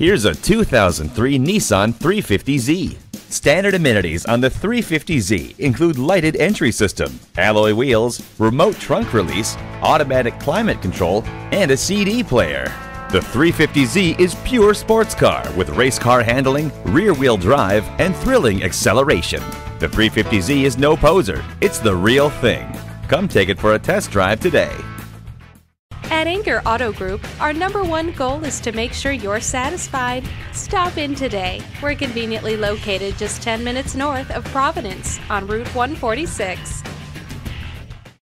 Here's a 2003 Nissan 350Z. Standard amenities on the 350Z include lighted entry system, alloy wheels, remote trunk release, automatic climate control, and a CD player. The 350Z is pure sports car with race car handling, rear wheel drive, and thrilling acceleration. The 350Z is no poser, it's the real thing. Come take it for a test drive today. At Anchor Auto Group, our number one goal is to make sure you're satisfied. Stop in today. We're conveniently located just 10 minutes north of Providence on Route 146.